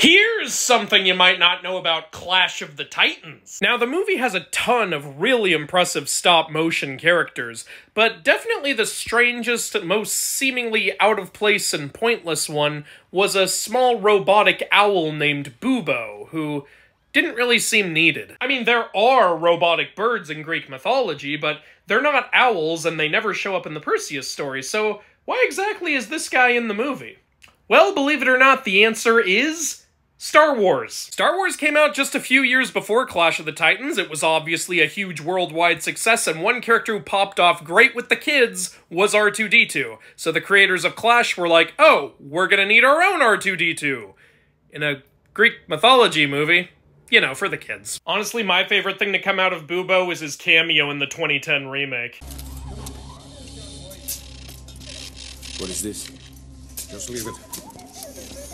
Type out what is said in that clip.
Here's something you might not know about Clash of the Titans. Now, the movie has a ton of really impressive stop motion characters, but definitely the strangest, and most seemingly out of place and pointless one was a small robotic owl named Bubo, who didn't really seem needed. I mean, there are robotic birds in Greek mythology, but they're not owls and they never show up in the Perseus story, so why exactly is this guy in the movie? Well, believe it or not, the answer is Star Wars. Star Wars came out just a few years before Clash of the Titans. It was obviously a huge worldwide success, and one character who popped off great with the kids was R2-D2. So the creators of Clash were like, oh, we're gonna need our own R2-D2 in a Greek mythology movie. You know, for the kids. Honestly, my favorite thing to come out of Bubo was his cameo in the 2010 remake. What is this? Just leave it.